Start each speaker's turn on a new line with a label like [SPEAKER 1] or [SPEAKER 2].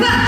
[SPEAKER 1] Let's go!